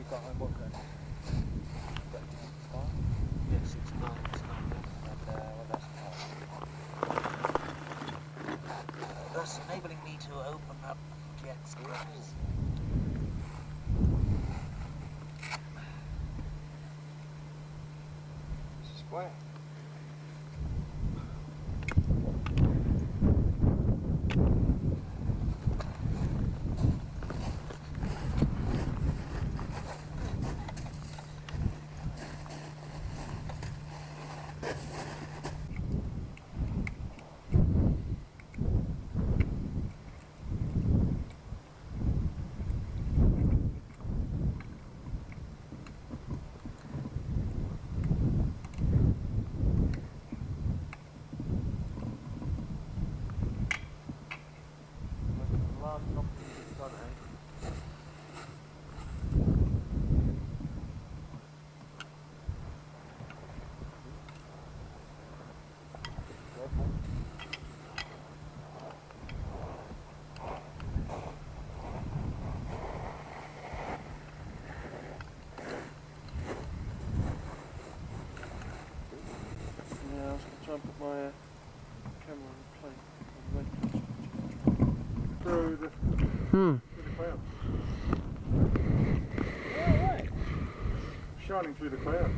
you got on what gun? Got scar? Yes, it's nine, it's nine. And uh, well, that's power. Thus enabling me to open up Jack's clothes. Square. It. Careful. Yeah, I was and put my uh, camera on the plane. Through the, Hmm. through the cloud. Shining through the cloud.